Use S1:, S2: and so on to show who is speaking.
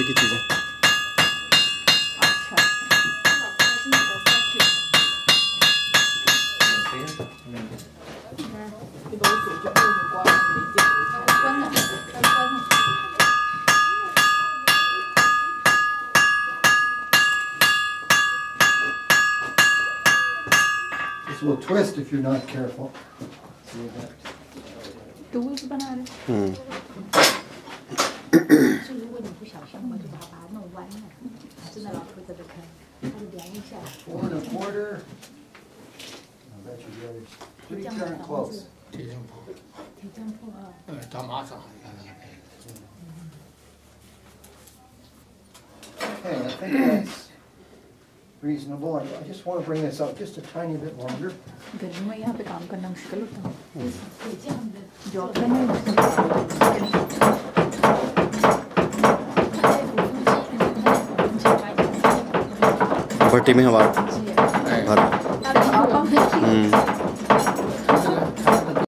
S1: मजे की चीज़
S2: है
S3: This will twist if you're not careful.
S1: Do
S2: we banana? Hmm. 你不小心的话，就把它把它弄弯了。真的，老头在这看，它就量一下。
S3: Four and a quarter. I bet you the others. Pretty darn close.
S4: 体政铺，
S2: 体政铺啊，
S4: 呃，大马场，你看那个配。
S3: Okay, I think that's reasonable. I I just want to bring this up just a tiny bit longer.
S2: गर्मी यहाँ पे काम करना मुश्किल होता है job
S1: भट्टी में हवा भर